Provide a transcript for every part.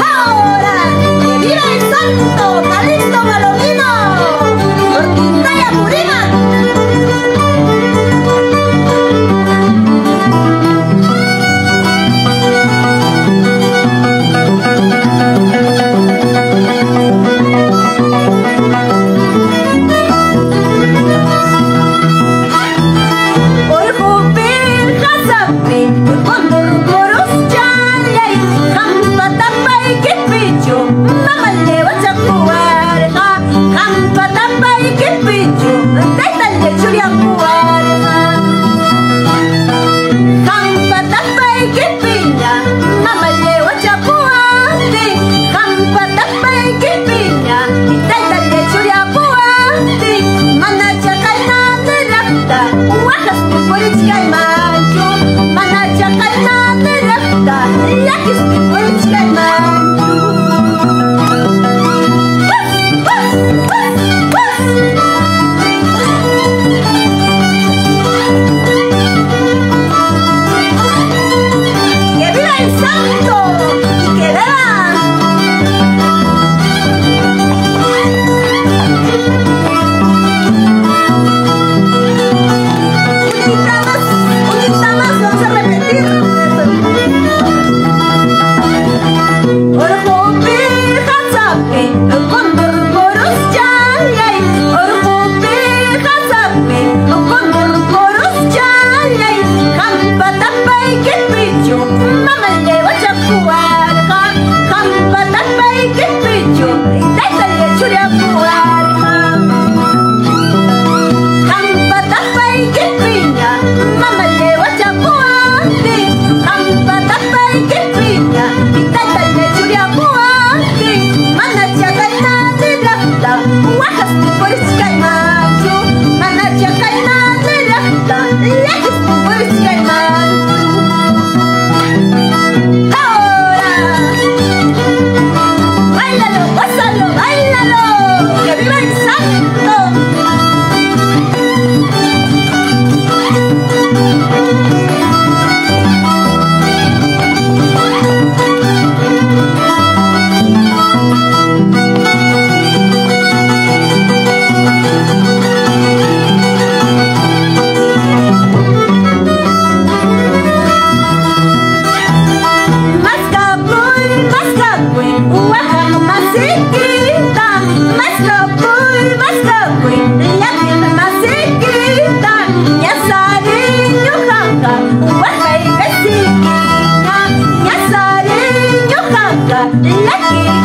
Ho! たいま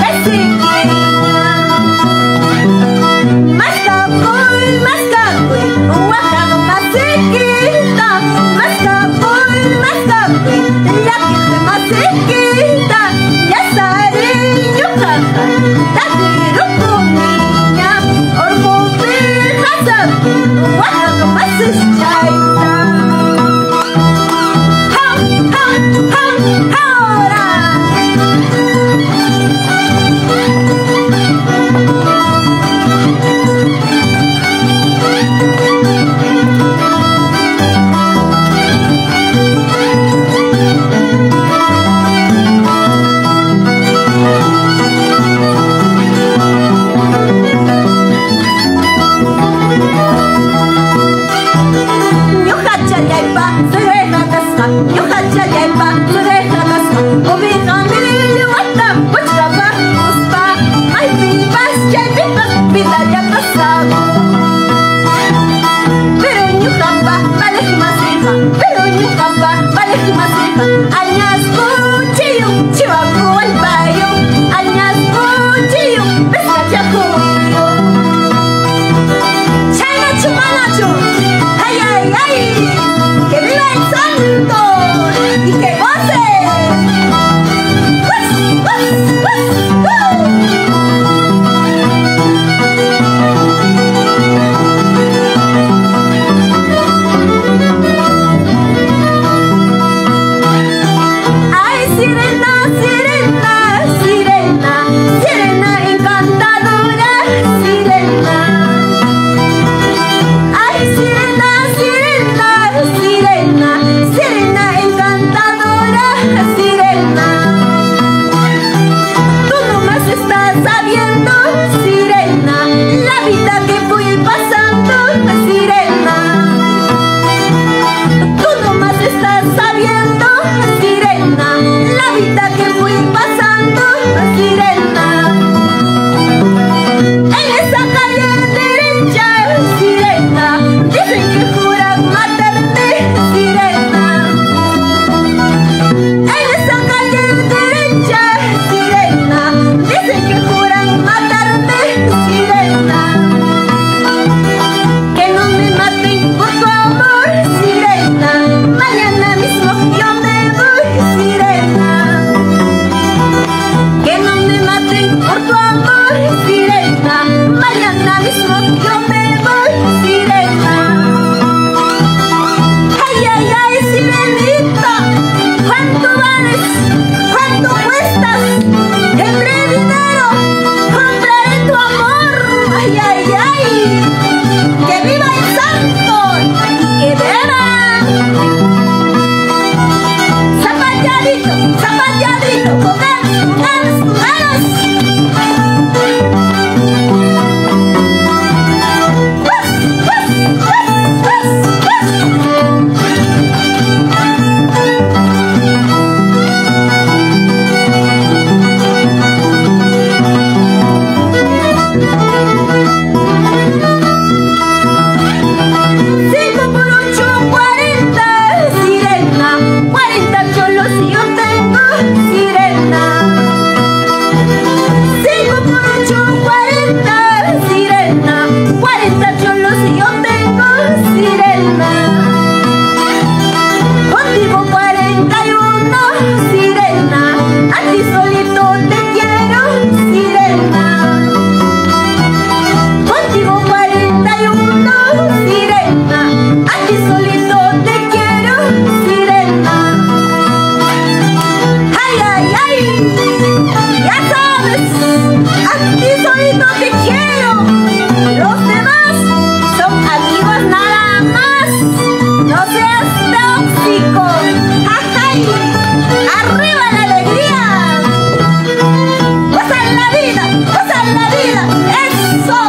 Let's let's. and to bought Pasar la vida, eso.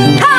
Ah!